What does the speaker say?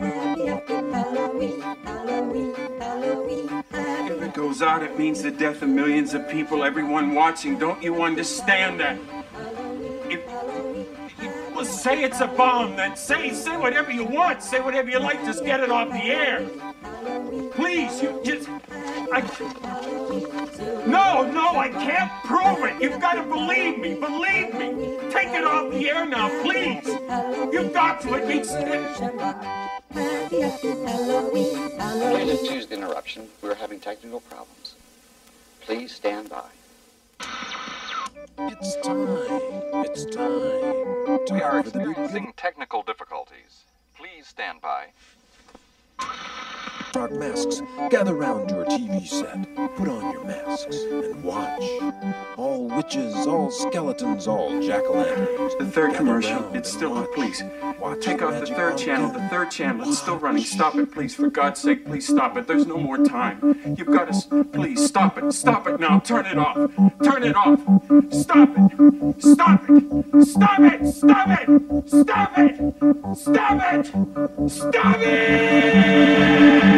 If it goes out, it means the death of millions of people, everyone watching. Don't you understand that? If, if- well, say it's a bomb, then say say whatever you want. Say whatever you like. Just get it off the air. Please, you just. I. No, no, I can't prove it. You've got to believe me. Believe me. Take it off the air now, please. You've got to. It means. Please excuse the interruption. We're having technical problems. Please stand by. It's time. It's time. We are Time for the big experiencing technical difficulties. Please stand by. Dark masks, gather round your TV set. Put on your masks and watch. All witches, all skeletons, all jack-o'-lanterns. The third Gather commercial. It's still on, please. Watch Take off the third channel. The third channel. It's still running. Stop it, please. For God's sake, please stop it. There's no more time. You've got to. Please stop it. Stop it now. Turn it off. Turn it off. Stop it. Stop it. Stop it. Stop it. Stop it. Stop it. Stop it.